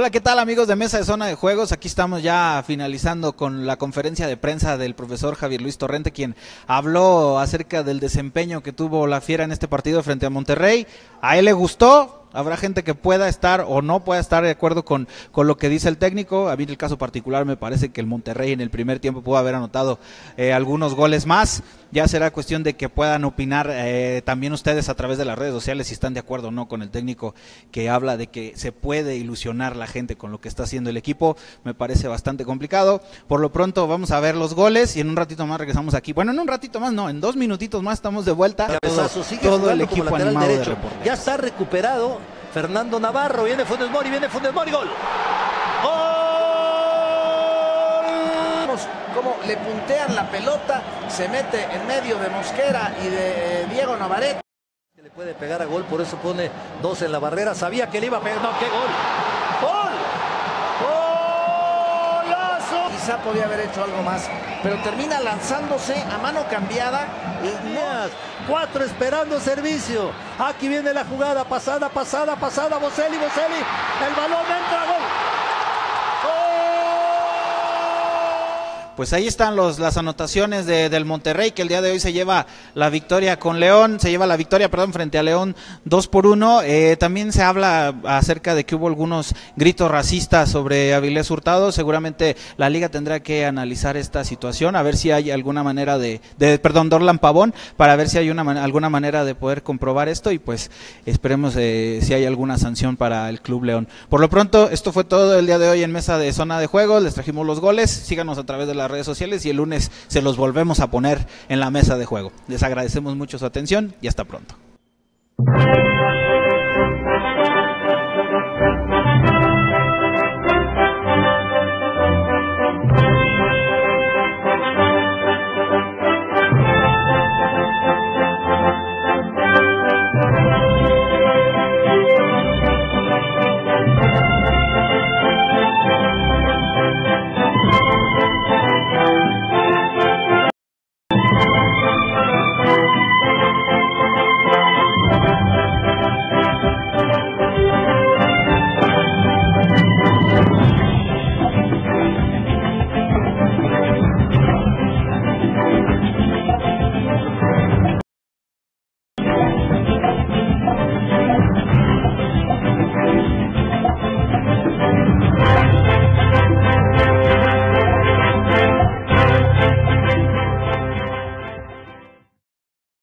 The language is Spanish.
Hola, ¿qué tal amigos de Mesa de Zona de Juegos? Aquí estamos ya finalizando con la conferencia de prensa del profesor Javier Luis Torrente, quien habló acerca del desempeño que tuvo la Fiera en este partido frente a Monterrey. A él le gustó, Habrá gente que pueda estar o no pueda estar de acuerdo con, con lo que dice el técnico. A mí en el caso particular me parece que el Monterrey en el primer tiempo pudo haber anotado eh, algunos goles más. Ya será cuestión de que puedan opinar eh, también ustedes a través de las redes sociales si están de acuerdo o no con el técnico que habla de que se puede ilusionar la gente con lo que está haciendo el equipo. Me parece bastante complicado. Por lo pronto vamos a ver los goles y en un ratito más regresamos aquí. Bueno, en un ratito más no, en dos minutitos más estamos de vuelta. Todo, todo el equipo animado derecho. De ya está recuperado Fernando Navarro, viene Funes Mori, viene Funes Mori, gol. ¡Gol! Como le puntean la pelota, se mete en medio de Mosquera y de eh, Diego Navarrete. Le puede pegar a gol, por eso pone dos en la barrera. Sabía que le iba a pegar. No, qué gol. ¡Gol! Quizá podía haber hecho algo más, pero termina lanzándose a mano cambiada. Cuatro esperando servicio. Aquí viene la jugada. Pasada, pasada, pasada. Boselli, Boselli. El balón entra. Gol. Pues ahí están los, las anotaciones de, del Monterrey, que el día de hoy se lleva la victoria con León, se lleva la victoria, perdón, frente a León 2 por 1. Eh, también se habla acerca de que hubo algunos gritos racistas sobre Avilés Hurtado. Seguramente la liga tendrá que analizar esta situación, a ver si hay alguna manera de, de perdón, Dorlan Pavón, para ver si hay una, alguna manera de poder comprobar esto y pues esperemos eh, si hay alguna sanción para el Club León. Por lo pronto, esto fue todo el día de hoy en Mesa de Zona de Juegos, les trajimos los goles, síganos a través de redes sociales y el lunes se los volvemos a poner en la mesa de juego. Les agradecemos mucho su atención y hasta pronto.